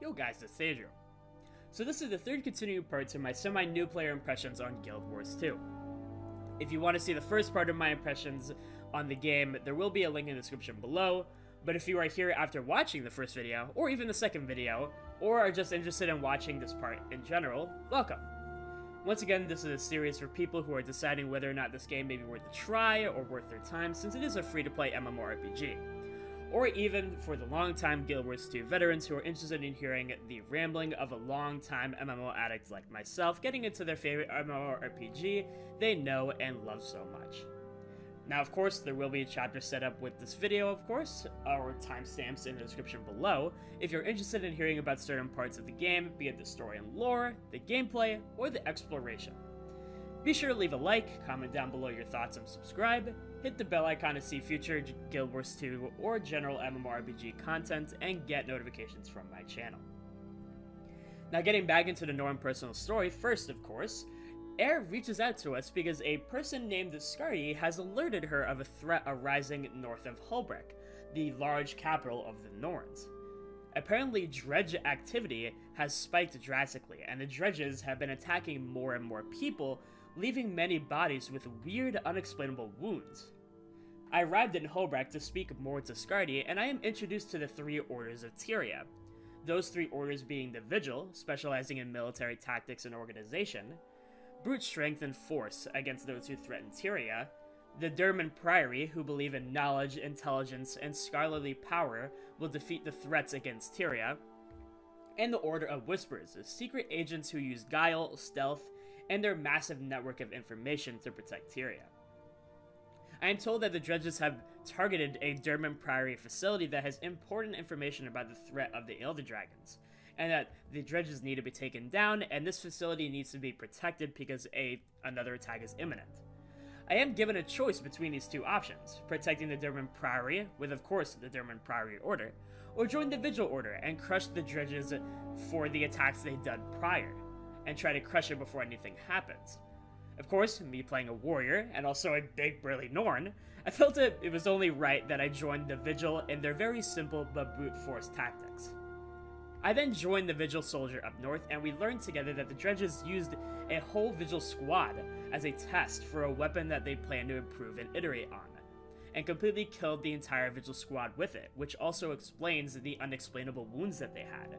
Yo guys, it's Thandrew. So this is the third continuing part to my semi-new player impressions on Guild Wars 2. If you want to see the first part of my impressions on the game, there will be a link in the description below, but if you are here after watching the first video, or even the second video, or are just interested in watching this part in general, welcome. Once again, this is a series for people who are deciding whether or not this game may be worth a try or worth their time since it is a free-to-play MMORPG or even for the long-time Guild Wars 2 veterans who are interested in hearing the rambling of a long-time MMO addict like myself getting into their favorite MMORPG they know and love so much. Now, of course, there will be a chapter set up with this video, of course, or timestamps in the description below, if you're interested in hearing about certain parts of the game, be it the story and lore, the gameplay, or the exploration. Be sure to leave a like, comment down below your thoughts, and subscribe. Hit the bell icon to see future Guild Wars 2 or general MMORPG content, and get notifications from my channel. Now, getting back into the Norn personal story, first, of course, Eir reaches out to us because a person named Scardy has alerted her of a threat arising north of Hoelbrak, the large capital of the Norns. Apparently, dredge activity has spiked drastically, and the dredges have been attacking more and more people, leaving many bodies with weird, unexplainable wounds. I arrived in Hoelbrak to speak more to Scardy, and I am introduced to the three orders of Tyria. Those three orders being the Vigil, specializing in military tactics and organization, Brute Strength and Force against those who threaten Tyria, the Durmand Priory, who believe in knowledge, intelligence, and scholarly power, will defeat the threats against Tyria, and the Order of Whispers, secret agents who use guile, stealth, and their massive network of information to protect Tyria. I am told that the Dredges have targeted a Durmand Priory facility that has important information about the threat of the Elder Dragons, and that the Dredges need to be taken down, and this facility needs to be protected because a another attack is imminent. I am given a choice between these two options, protecting the Durmand Priory, with of course the Durmand Priory Order, or join the Vigil Order and crush the Dredges for the attacks they've done prior and try to crush it before anything happens. Of course, me playing a warrior, and also a big burly Norn, I felt it, it was only right that I joined the Vigil in their very simple but brute force tactics. I then joined the Vigil soldier up north, and we learned together that the Dredges used a whole Vigil squad as a test for a weapon that they plan to improve and iterate on, and completely killed the entire Vigil squad with it, which also explains the unexplainable wounds that they had.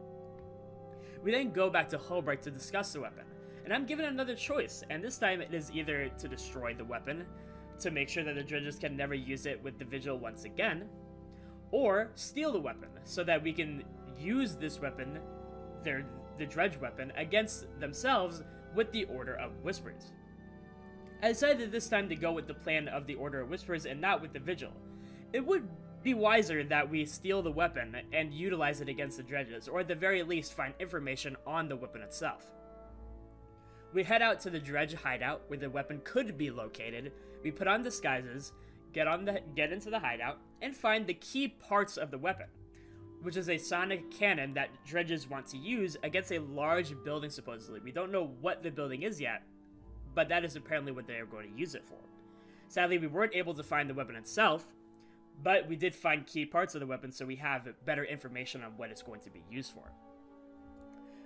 We then go back to Hoelbrak to discuss the weapon, and I'm given another choice, and this time it is either to destroy the weapon, to make sure that the Dredges can never use it with the Vigil once again, or steal the weapon, so that we can use this weapon, their the Dredge weapon, against themselves with the Order of Whispers. I decided this time to go with the plan of the Order of Whispers and not with the Vigil. It would be wiser that we steal the weapon and utilize it against the dredges, or at the very least find information on the weapon itself. We head out to the dredge hideout where the weapon could be located. We put on disguises, get on the get into the hideout, and find the key parts of the weapon, which is a sonic cannon that dredges want to use against a large building supposedly. We don't know what the building is yet, but that is apparently what they are going to use it for. Sadly, we weren't able to find the weapon itself, but we did find key parts of the weapon, so we have better information on what it's going to be used for.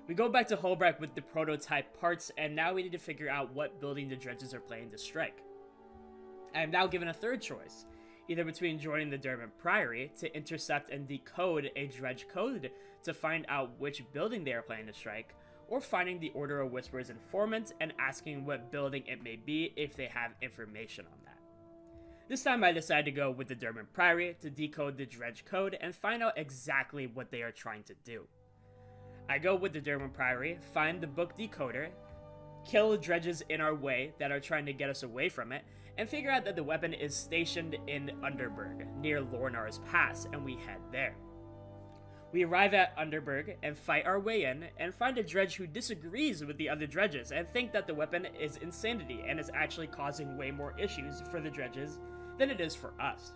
We go back to Hoelbrak with the prototype parts, and now we need to figure out what building the dredges are planning to strike. I am now given a third choice, either between joining the Durmand Priory to intercept and decode a dredge code to find out which building they are planning to strike, or finding the Order of Whispers informant and asking what building it may be if they have information on that. This time I decided to go with the Durmand Priory to decode the dredge code and find out exactly what they are trying to do. I go with the Durmand Priory, find the book decoder, kill the dredges in our way that are trying to get us away from it, and figure out that the weapon is stationed in Underberg, near Lornar's Pass, and we head there. We arrive at Underberg and fight our way in, and find a dredge who disagrees with the other dredges and think that the weapon is insanity and is actually causing way more issues for the dredges than it is for us.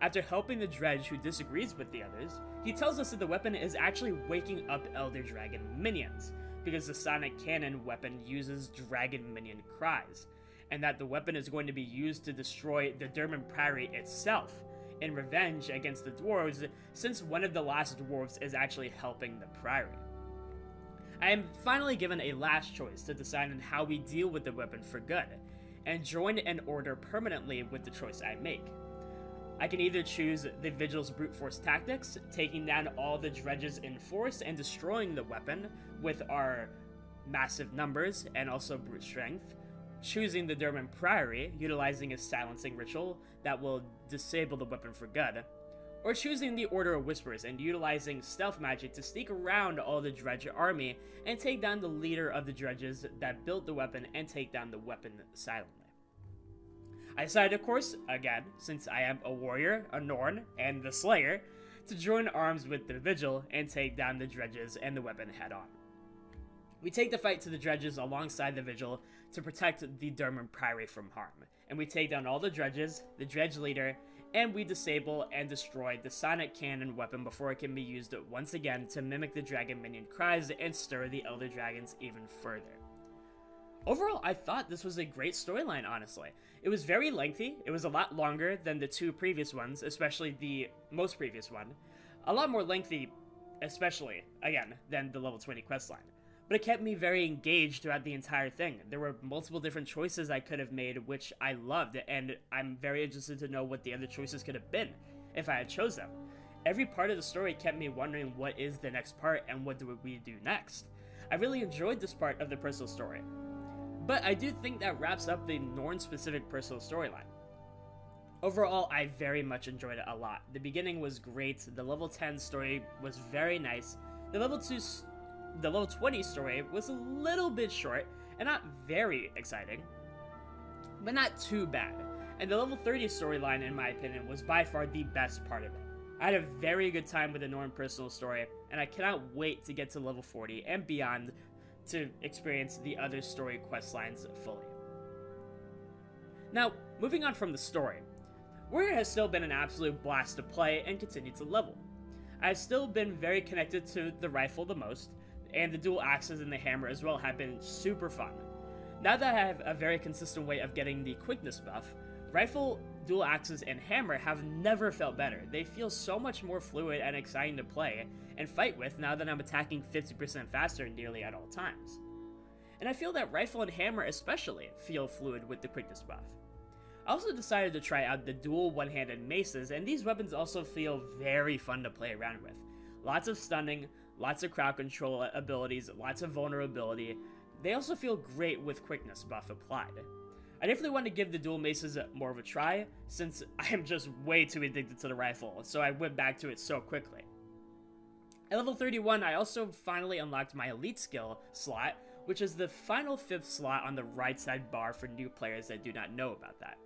After helping the dredge who disagrees with the others, he tells us that the weapon is actually waking up Elder Dragon minions, because the sonic cannon weapon uses dragon minion cries, and that the weapon is going to be used to destroy the Durmand Priory itself, in revenge against the dwarves, since one of the last dwarves is actually helping the Priory. I am finally given a last choice to decide on how we deal with the weapon for good, and join an order permanently with the choice I make. I can either choose the Vigil's brute force tactics, taking down all the dredges in force and destroying the weapon with our massive numbers and also brute strength, choosing the Durmand Priory, utilizing a silencing ritual that will disable the weapon for good, or choosing the Order of Whispers and utilizing stealth magic to sneak around all the Dredge army and take down the leader of the Dredges that built the weapon and take down the weapon silently. I decided, of course, again, since I am a warrior, a Norn, and the Slayer, to join arms with the Vigil and take down the Dredges and the weapon head on. We take the fight to the Dredges alongside the Vigil to protect the Durmand Priory from harm, and we take down all the Dredges, the Dredge leader, and we disable and destroy the Sonic Cannon weapon before it can be used once again to mimic the Dragon Minion cries and stir the Elder Dragons even further. Overall, I thought this was a great storyline, honestly. It was very lengthy, it was a lot longer than the two previous ones, especially the most previous one. A lot more lengthy, especially, again, than the level 20 questline but it kept me very engaged throughout the entire thing. There were multiple different choices I could have made, which I loved, and I'm very interested to know what the other choices could have been if I had chose them. Every part of the story kept me wondering what is the next part and what do we do next. I really enjoyed this part of the personal story. But I do think that wraps up the Norn-specific personal storyline. Overall, I very much enjoyed it a lot. The beginning was great, the level 10 story was very nice, the level 2 the level 20 story was a little bit short and not very exciting, but not too bad. And the level 30 storyline, in my opinion, was by far the best part of it. I had a very good time with the Norn personal story, and I cannot wait to get to level 40 and beyond to experience the other story quest lines fully. Now, moving on from the story, Warrior has still been an absolute blast to play and continue to level. I've still been very connected to the rifle the most, and the dual axes and the hammer as well have been super fun. Now that I have a very consistent way of getting the quickness buff, rifle, dual axes, and hammer have never felt better. They feel so much more fluid and exciting to play and fight with now that I'm attacking 50% faster nearly at all times. And I feel that rifle and hammer especially feel fluid with the quickness buff. I also decided to try out the dual one-handed maces, and these weapons also feel very fun to play around with. Lots of stunning, lots of crowd control abilities, lots of vulnerability. They also feel great with quickness buff applied. I definitely want to give the dual maces more of a try, since I am just way too addicted to the rifle, so I went back to it so quickly. At level 31, I also finally unlocked my elite skill slot, which is the final fifth slot on the right side bar for new players that do not know about that.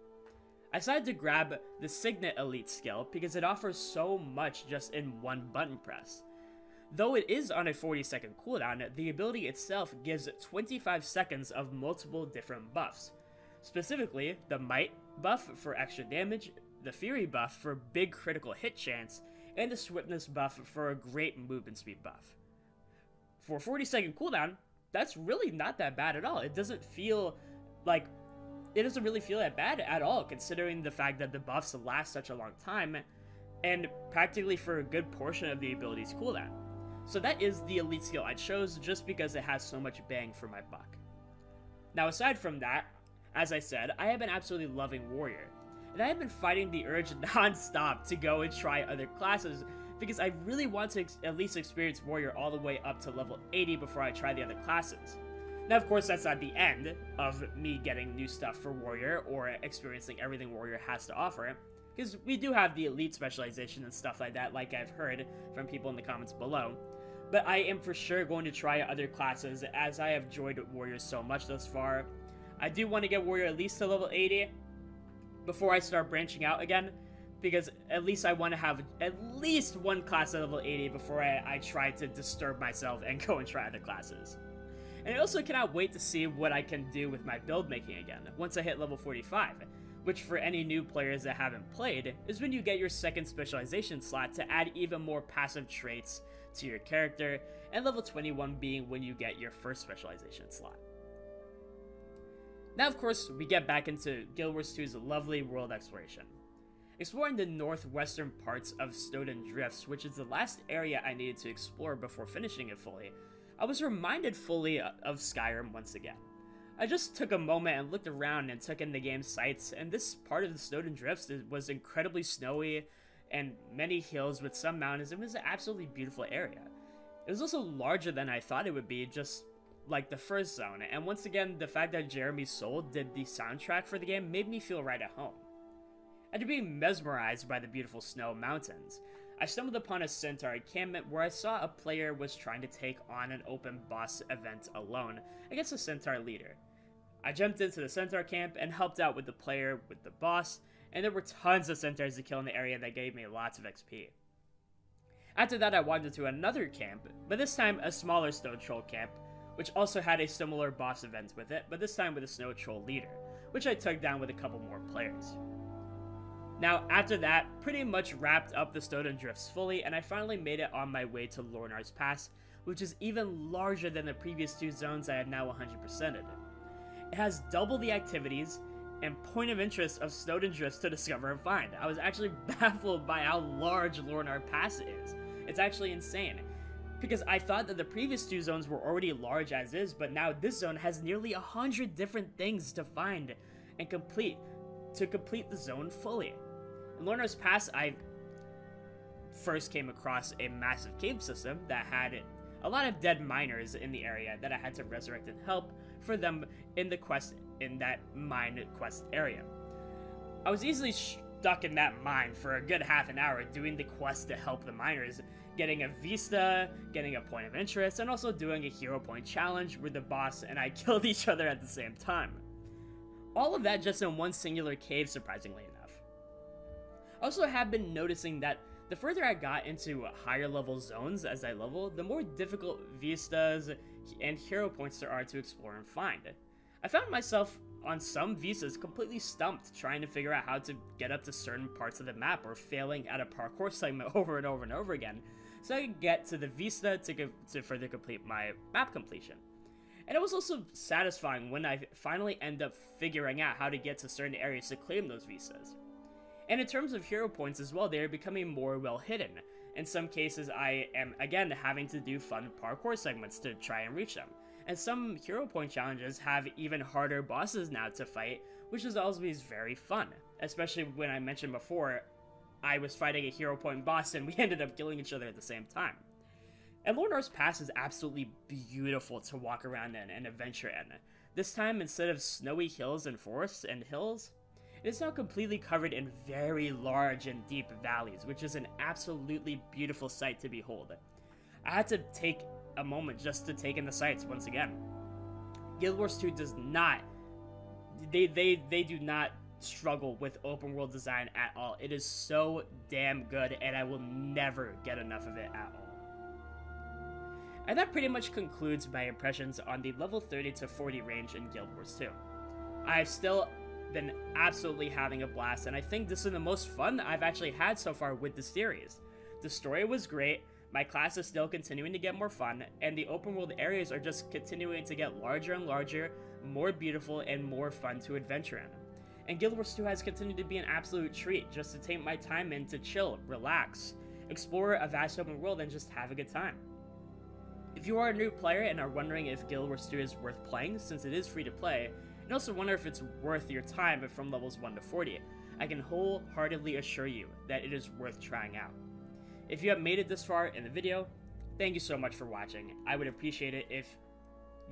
I decided to grab the Signet Elite skill because it offers so much just in one button press. Though it is on a 40 second cooldown, the ability itself gives 25 seconds of multiple different buffs. Specifically, the Might buff for extra damage, the Fury buff for big critical hit chance, and the Swiftness buff for a great movement speed buff. For 40 second cooldown, that's really not that bad at all. It doesn't feel like it doesn't really feel that bad at all, considering the fact that the buffs last such a long time, and practically for a good portion of the ability's cooldown. So that is the elite skill I chose just because it has so much bang for my buck. Now aside from that, as I said, I have been absolutely loving Warrior, and I have been fighting the urge non-stop to go and try other classes because I really want to at least experience Warrior all the way up to level 80 before I try the other classes. Now, of course, that's not the end of me getting new stuff for Warrior or experiencing everything Warrior has to offer, because we do have the elite specialization and stuff like that, like I've heard from people in the comments below. But I am for sure going to try other classes, as I have enjoyed Warrior so much thus far. I do want to get Warrior at least to level 80 before I start branching out again, because at least I want to have at least one class at level 80 before I, I try to disturb myself and go and try other classes. And I also cannot wait to see what I can do with my build making again, once I hit level 45 which for any new players that haven't played, is when you get your second specialization slot to add even more passive traits to your character, and level 21 being when you get your first specialization slot. Now, of course, we get back into Guild Wars 2's lovely world exploration. exploring the northwestern parts of Snowden Drifts, which is the last area I needed to explore before finishing it fully, I was reminded fully of Skyrim once again. I just took a moment and looked around and took in the game's sights, and this part of the Snowden Drifts was incredibly snowy and many hills with some mountains. It was an absolutely beautiful area. It was also larger than I thought it would be, just like the first zone, and once again, the fact that Jeremy Soule did the soundtrack for the game made me feel right at home. After being mesmerized by the beautiful snow mountains, I stumbled upon a Centaur encampment where I saw a player was trying to take on an open boss event alone against a Centaur leader. I jumped into the Centaur camp and helped out with the player with the boss, and there were tons of Centaurs to kill in the area that gave me lots of XP. After that, I wandered to another camp, but this time a smaller Snow Troll camp, which also had a similar boss event with it, but this time with a Snow Troll leader, which I took down with a couple more players. Now, after that, pretty much wrapped up the Snowden Drifts fully, and I finally made it on my way to Lornar's Pass, which is even larger than the previous two zones I had now 100%ed. It has double the activities and point of interest of Snowden Drifts to discover and find. I was actually baffled by how large Lornar Pass is. It's actually insane. Because I thought that the previous two zones were already large as is, but now this zone has nearly a hundred different things to find and complete to complete the zone fully. In Lornar's Pass, I first came across a massive cave system that had a lot of dead miners in the area that I had to resurrect and help for them in the quest in that mine quest area. I was easily stuck in that mine for a good half an hour doing the quest to help the miners, getting a vista, getting a point of interest, and also doing a hero point challenge where the boss and I killed each other at the same time. All of that just in one singular cave, surprisingly enough. I also have been noticing that the further I got into higher level zones as I level, the more difficult vistas and hero points there are to explore and find. I found myself on some vistas completely stumped trying to figure out how to get up to certain parts of the map or failing at a parkour segment over and over and over again so I could get to the vista to, go, to further complete my map completion. And it was also satisfying when I finally end up figuring out how to get to certain areas to claim those vistas. And in terms of hero points as well, they are becoming more well hidden. In some cases, I am again having to do fun parkour segments to try and reach them. And some hero point challenges have even harder bosses now to fight, which is always very fun. Especially when I mentioned before, I was fighting a hero point boss and we ended up killing each other at the same time. And Lornar's Pass is absolutely beautiful to walk around in and adventure in. This time, instead of snowy hills and forests and hills, it is now completely covered in very large and deep valleys, which is an absolutely beautiful sight to behold. I had to take a moment just to take in the sights once again. Guild Wars 2 does not they they they do not struggle with open world design at all. It is so damn good and I will never get enough of it at all. And that pretty much concludes my impressions on the level 30 to 40 range in Guild Wars 2. I have still been absolutely having a blast, and I think this is the most fun that I've actually had so far with the series. The story was great, my class is still continuing to get more fun, and the open world areas are just continuing to get larger and larger, more beautiful, and more fun to adventure in. And Guild Wars 2 has continued to be an absolute treat just to take my time in to chill, relax, explore a vast open world, and just have a good time. If you are a new player and are wondering if Guild Wars 2 is worth playing since it is free to play, and also wonder if it's worth your time from levels 1 to 40. I can wholeheartedly assure you that it is worth trying out. If you have made it this far in the video, thank you so much for watching. I would appreciate it if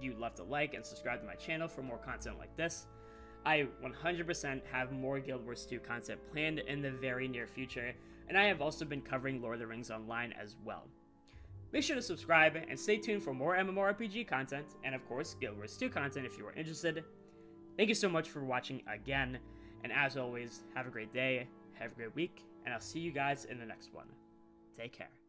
you left a like and subscribe to my channel for more content like this. I 100% have more Guild Wars 2 content planned in the very near future, and I have also been covering Lord of the Rings Online as well. Make sure to subscribe and stay tuned for more MMORPG content, and of course, Guild Wars 2 content if you are interested. Thank you so much for watching again, and as always, have a great day, have a great week, and I'll see you guys in the next one. Take care.